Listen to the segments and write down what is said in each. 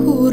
Kur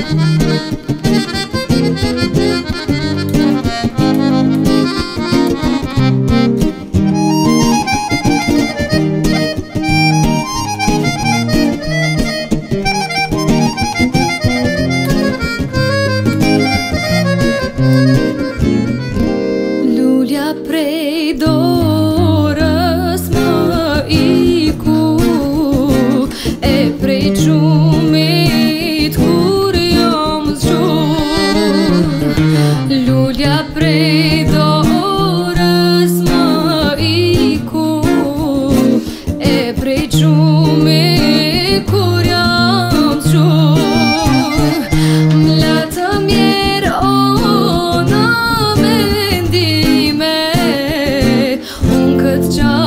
Thank you. just